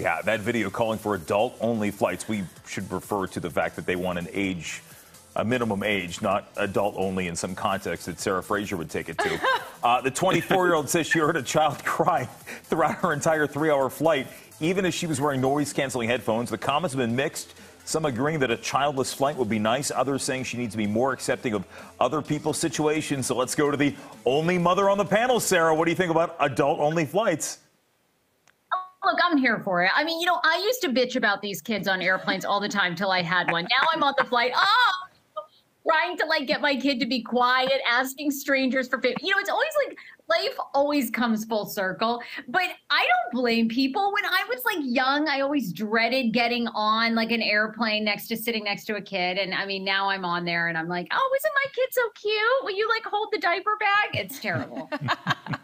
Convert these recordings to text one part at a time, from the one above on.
Yeah, that video calling for adult only flights. We should refer to the fact that they want an age, a minimum age, not adult only in some context that Sarah Fraser would take it to. uh, the 24 year old says she heard a child cry throughout her entire three hour flight, even as she was wearing noise canceling headphones. The comments have been mixed. Some agreeing that a childless flight would be nice, others saying she needs to be more accepting of other people's situations. So let's go to the only mother on the panel, Sarah. What do you think about adult only flights? Look, I'm here for it. I mean, you know, I used to bitch about these kids on airplanes all the time till I had one. Now I'm on the flight. Oh, trying to like get my kid to be quiet, asking strangers for favors. You know, it's always like life always comes full circle. But I don't blame people. When I was like young, I always dreaded getting on like an airplane next to sitting next to a kid. And I mean, now I'm on there and I'm like, oh, isn't my kid so cute? Will you like hold the diaper bag? It's terrible.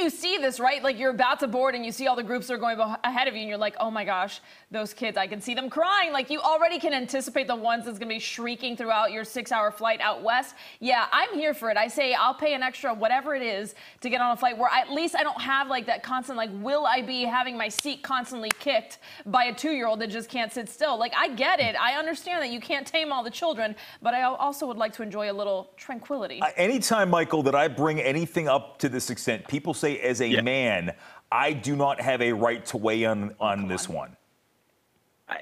You see this, right? Like you're about to board and you see all the groups that are going ahead of you, and you're like, oh my gosh, those kids, I can see them crying. Like you already can anticipate the ones that's gonna be shrieking throughout your six hour flight out west. Yeah, I'm here for it. I say I'll pay an extra whatever it is to get on a flight where at least I don't have like that constant, like, will I be having my seat constantly kicked by a two year old that just can't sit still? Like, I get it. I understand that you can't tame all the children, but I also would like to enjoy a little tranquility. Uh, anytime, Michael, that I bring anything up to this extent, people people say as a yeah. man, I do not have a right to weigh in on this one.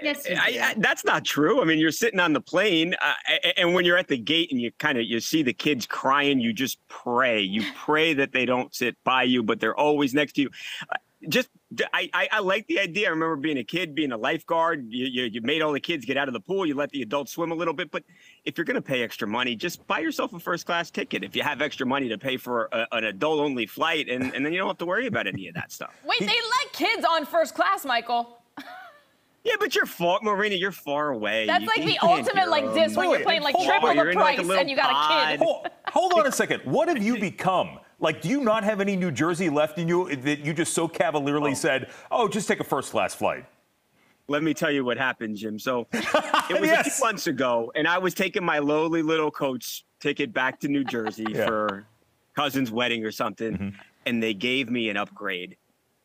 Yes, I, I, that's not true. I mean, you're sitting on the plane, uh, and when you're at the gate and you kind of you see the kids crying, you just pray. You pray that they don't sit by you, but they're always next to you. Just I, I, I like the idea. I remember being a kid, being a lifeguard. You, you, you made all the kids get out of the pool. You let the adults swim a little bit. But if you're going to pay extra money, just buy yourself a first class ticket. If you have extra money to pay for a, an adult only flight, and, and then you don't have to worry about any of that stuff. Wait, they let kids on first class, Michael. Yeah, but you're far, Marina. You're far away. That's you, like the ultimate like this when you're playing like triple the price like and you got a kid. Hold, hold on a second. What have you become? Like, do you not have any New Jersey left in you that you just so cavalierly oh. said, "Oh, just take a first class flight"? Let me tell you what happened, Jim. So it was yes. a few months ago, and I was taking my lowly little coach ticket back to New Jersey yeah. for cousin's wedding or something, mm-hmm. and they gave me an upgrade.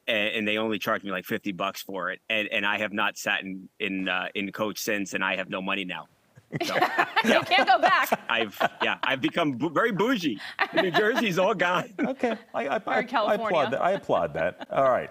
And, and, they only charged me like 50 bucks for it. And, and I have not sat in, in, uh, in coach since, and I have no money now. So, you can't go back. I've yeah, I've become b- very bougie. New Jersey's all gone. Okay, I, I, I, I applaud that. I applaud that. All right.